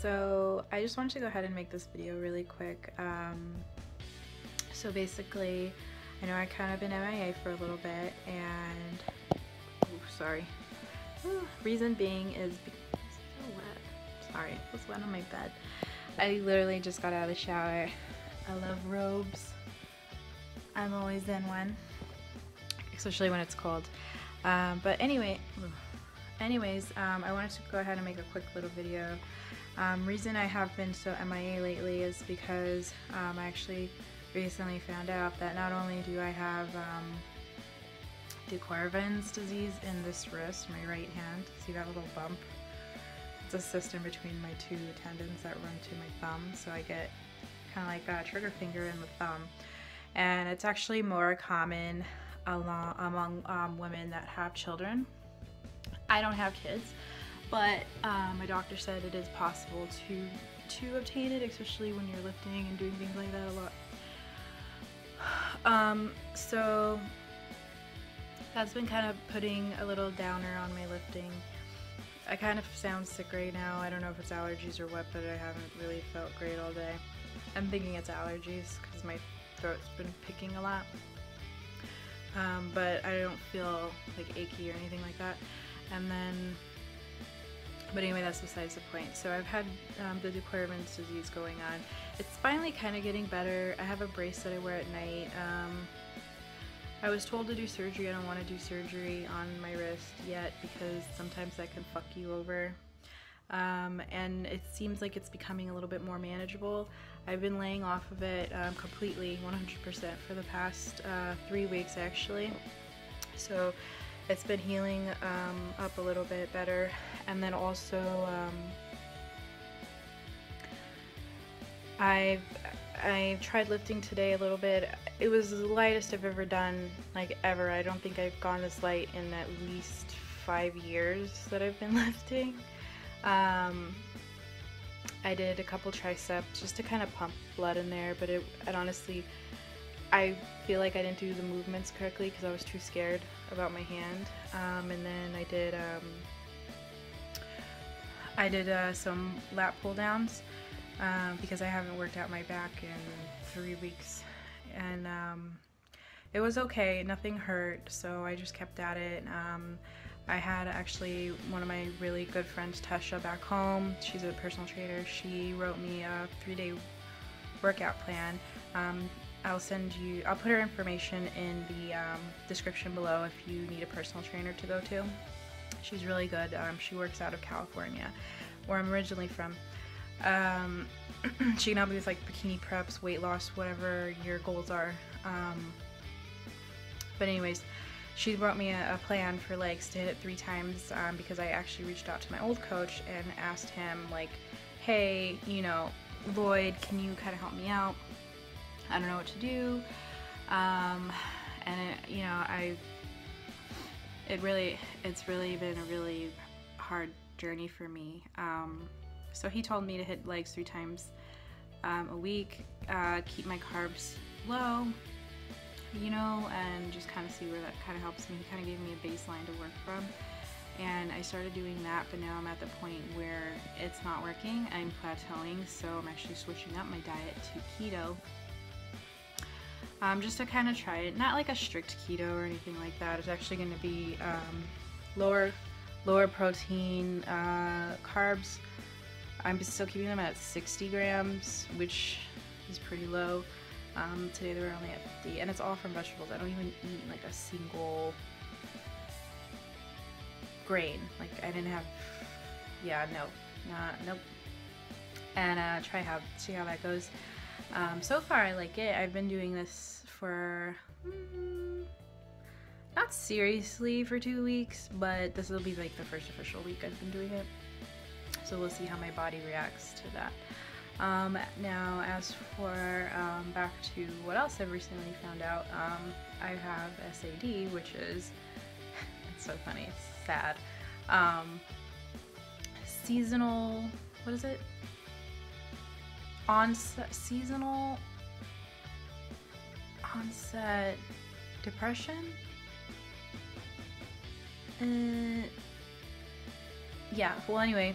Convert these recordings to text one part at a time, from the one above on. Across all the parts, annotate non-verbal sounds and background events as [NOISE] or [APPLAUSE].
so I just wanted to go ahead and make this video really quick. Um, so basically, I know I kind of been MIA for a little bit and, oh, sorry. Ooh, [SIGHS] reason being is so wet. Sorry, it was wet on my bed. I literally just got out of the shower. I love robes. I'm always in one, especially when it's cold. Um, but anyway, [SIGHS] anyways, um, I wanted to go ahead and make a quick little video. Um, reason I have been so MIA lately is because um, I actually recently found out that not only do I have um, de Quervain's disease in this wrist, my right hand, see that little bump? It's a cyst between my two tendons that run to my thumb, so I get kind of like a trigger finger in the thumb. And it's actually more common along, among um, women that have children. I don't have kids, but um, my doctor said it is possible to to obtain it, especially when you're lifting and doing things like that a lot. Um, so that's been kind of putting a little downer on my lifting. I kind of sound sick right now. I don't know if it's allergies or what, but I haven't really felt great all day. I'm thinking it's allergies because my throat's been picking a lot. Um, but I don't feel like achy or anything like that. And then, but anyway, that's besides the point. So I've had um, the de Quervain's disease going on. It's finally kind of getting better. I have a brace that I wear at night. Um, I was told to do surgery. I don't want to do surgery on my wrist yet because sometimes that can fuck you over. Um, and it seems like it's becoming a little bit more manageable. I've been laying off of it um, completely, 100% for the past uh, three weeks actually. So it's been healing um, up a little bit better. And then also, um, I've I tried lifting today a little bit. It was the lightest I've ever done, like ever. I don't think I've gone this light in at least five years that I've been [LAUGHS] lifting. Um, I did a couple triceps just to kind of pump blood in there, but it, it honestly, I feel like I didn't do the movements correctly because I was too scared about my hand. Um, and then I did, um, I did uh, some lat pull downs um, because I haven't worked out my back in three weeks. And um, it was okay, nothing hurt, so I just kept at it. Um, I had actually one of my really good friends, Tesha, back home. She's a personal trainer. She wrote me a three-day workout plan. Um, I'll send you, I'll put her information in the um, description below if you need a personal trainer to go to. She's really good. Um, she works out of California, where I'm originally from. Um, [CLEARS THROAT] she can help you with like bikini preps, weight loss, whatever your goals are. Um, but anyways, she wrote me a, a, plan for legs to hit it three times um, because I actually reached out to my old coach and asked him like, hey, you know, Lloyd, can you kind of help me out? I don't know what to do. Um, and it, you know, I, it really, it's really been a really hard journey for me. Um, so he told me to hit legs three times um, a week, uh, keep my carbs low, you know, and just kind of see where that kind of helps me. He kind of gave me a baseline to work from. And I started doing that, but now I'm at the point where it's not working. I'm plateauing, so I'm actually switching up my diet to keto. Um, just to kind of try it. Not like a strict keto or anything like that. It's actually going to be um, lower, lower protein, uh, carbs. I'm still keeping them at 60 grams, which is pretty low. Um, today they were only at 50, and it's all from vegetables. I don't even eat like a single grain. Like I didn't have, yeah, no, not, nope. And uh, try how see how that goes. Um, so far I like it. I've been doing this for mm, not seriously for two weeks, but this will be like the first official week I've been doing it. So we'll see how my body reacts to that. Um, now, as for um, back to what else I've recently found out, um, I have SAD, which is, [LAUGHS] it's so funny, it's sad. Um, seasonal, what is it? Onset, seasonal onset depression? Uh, yeah, well, anyway,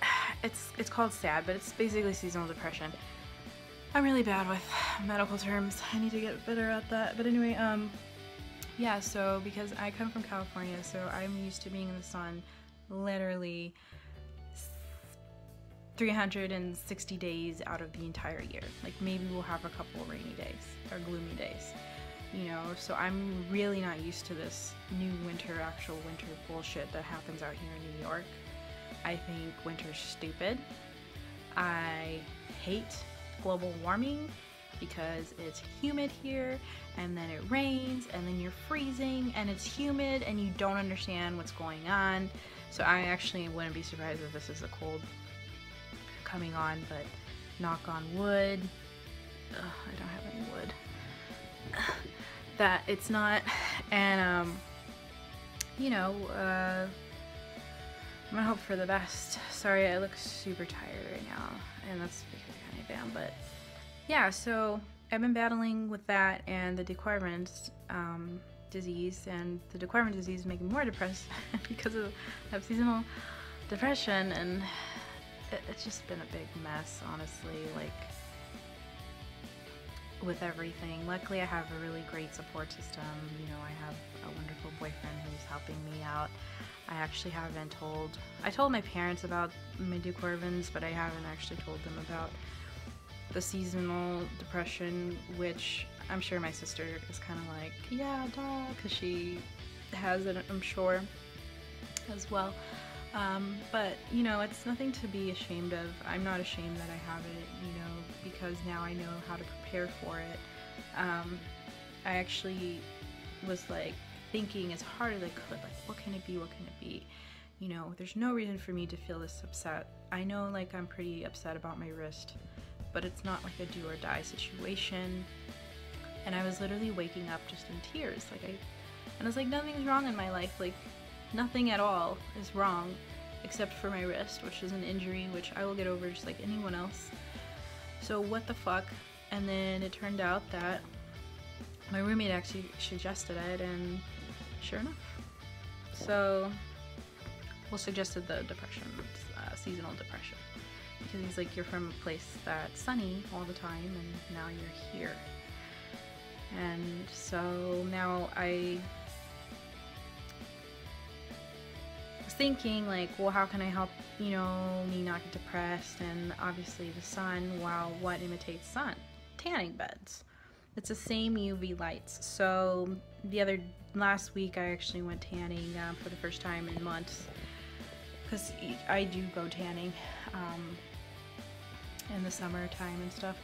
[SIGHS] it's it's called SAD, but it's basically seasonal depression. I'm really bad with medical terms. I need to get better at that. But anyway, um, yeah. So because I come from California, so I'm used to being in the sun, literally 360 days out of the entire year. Like maybe we'll have a couple rainy days or gloomy days. You know, so I'm really not used to this new winter, actual winter bullshit that happens out here in New York. I think winter's stupid. I hate global warming because it's humid here and then it rains and then you're freezing and it's humid and you don't understand what's going on. So I actually wouldn't be surprised if this is a cold coming on, but knock on wood. Ugh, I don't have any wood. [SIGHS] that it's not. And, um, you know, uh, I'm gonna hope for the best. Sorry, I look super tired right now, and that's because I kind of am, but yeah, so I've been battling with that and the de um, disease, and the de Quervain disease is making me more depressed [LAUGHS] because of, seasonal depression, and it's just been a big mess, honestly. Like, with everything. Luckily, I have a really great support system. You know, I have a wonderful boyfriend who's helping me out. I actually haven't told, I told my parents about my de but I haven't actually told them about the seasonal depression, which I'm sure my sister is kind of like, yeah, duh, because she has it, I'm sure, as well. Um, but, you know, it's nothing to be ashamed of. I'm not ashamed that I have it, you know, because now I know how to prepare for it. Um, I actually was like thinking as hard as I could, like, what can it be? What can it be? You know, there's no reason for me to feel this upset. I know, like, I'm pretty upset about my wrist, but it's not like a do or die situation. And I was literally waking up just in tears. Like, I, and I was like, nothing's wrong in my life. Like, nothing at all is wrong except for my wrist, which is an injury which I will get over just like anyone else. So what the fuck? And then it turned out that my roommate actually suggested it, and sure enough. So, well, suggested the depression, uh, seasonal depression. Because he's like, you're from a place that's sunny all the time, and now you're here. And so now I thinking like, well, how can I help, you know, me not get depressed? And obviously the sun, wow, what imitates sun? Tanning beds. It's the same UV lights. So the other, last week I actually went tanning um, for the first time in months. Because I do go tanning um, in the summertime and stuff.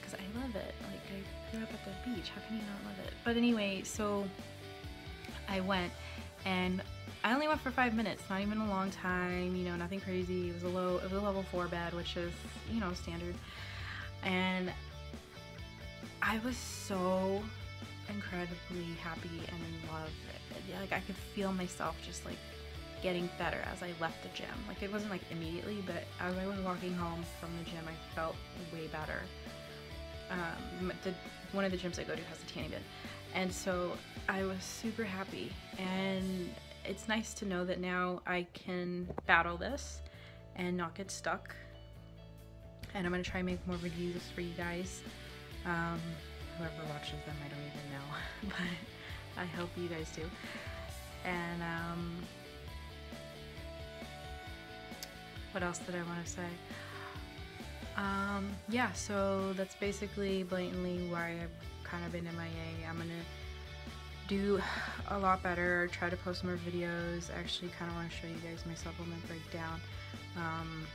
Because I love it. Like, I grew up at the beach. How can you not love it? But anyway, so I went and I only went for five minutes, not even a long time, you know, nothing crazy. It was a low, it was a level four bed, which is, you know, standard. And I was so incredibly happy and in love. Like I could feel myself just like getting better as I left the gym. Like it wasn't like immediately, but as I was walking home from the gym, I felt way better. Um, the, one of the gyms I go to has a tanning bed, and so I was super happy. And it's nice to know that now I can battle this and not get stuck. And I'm gonna try and make more videos for you guys. Um, whoever watches them, I don't even know, [LAUGHS] but I hope you guys do. And um, what else did I want to say? Um, yeah, so that's basically blatantly why I've kind of been in MIA. I'm gonna do a lot better, try to post more videos. I actually kind of want to show you guys my supplement breakdown um,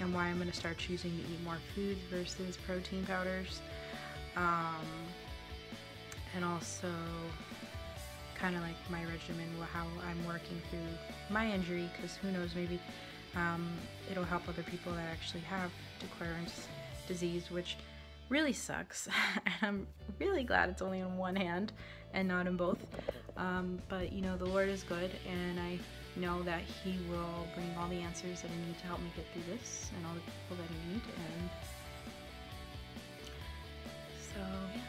and why I'm going to start choosing to eat more foods versus protein powders. Um, and also kind of like my regimen, how I'm working through my injury because who knows, maybe um, it'll help other people that actually have de disease, which really sucks. [LAUGHS] and I'm really glad it's only on one hand and not in both. Um, but you know, the Lord is good, and I know that He will bring all the answers that I need to help me get through this and all the people that I need. And so, yeah.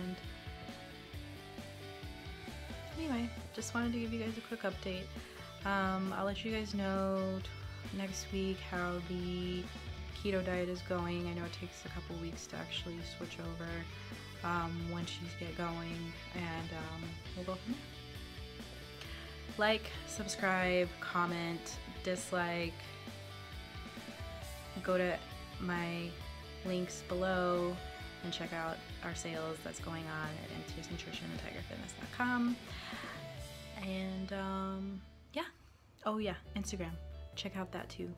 And anyway, just wanted to give you guys a quick update. Um, I'll let you guys know next week how the keto diet is going. I know it takes a couple weeks to actually switch over um, once you get going, and um, we'll go from there. Like, subscribe, comment, dislike. Go to my links below and check out our sales that's going on at MTS Nutrition and TigerFitness.com. And um, yeah. Oh, yeah, Instagram. Check out that too.